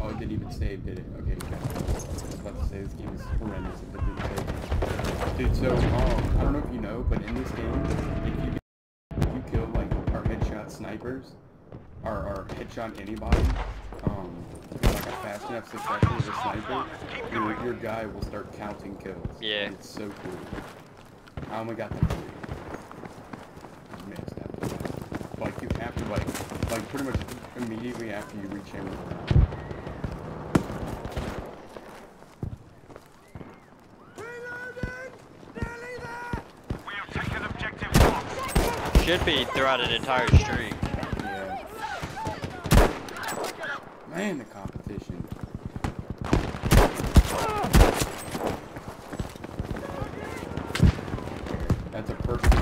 Oh, it didn't even save, did it? Okay, okay. I was about to say this game is horrendous if it didn't save. Dude, so um, I don't know if you know, but in this game, if you if you kill like our headshot snipers, or, or headshot anybody, um, like a fast enough succession with a sniper, your, your guy will start counting kills. Yeah. And it's so cool. I only got the three. Missed after that. Like you have to like, like pretty much immediately after you reach him. Should be throughout an entire streak. Yeah. Man, the competition. That's a perfect